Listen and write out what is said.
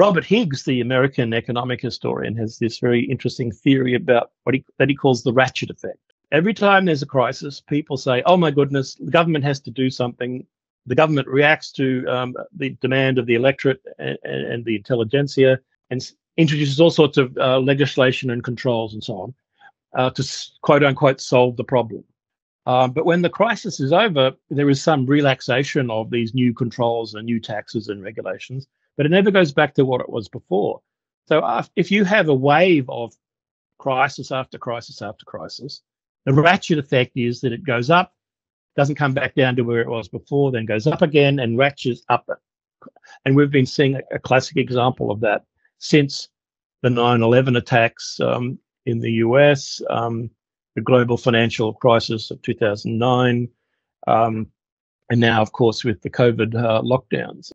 Robert Higgs, the American economic historian, has this very interesting theory about what he, that he calls the ratchet effect. Every time there's a crisis, people say, oh my goodness, the government has to do something. The government reacts to um, the demand of the electorate and, and, the intelligentsia and introduces all sorts of uh, legislation and controls and so on uh, to quote unquote solve the problem. Um, but when the crisis is over, there is some relaxation of these new controls and new taxes and regulations, but it never goes back to what it was before. So if you have a wave of crisis after crisis after crisis, the ratchet effect is that it goes up, doesn't come back down to where it was before, then goes up again and ratchets up. And we've been seeing a, a classic example of that since the 9 11 attacks um, in the US, um, the global financial crisis of 2009, um, and now, of course, with the COVID uh, lockdowns.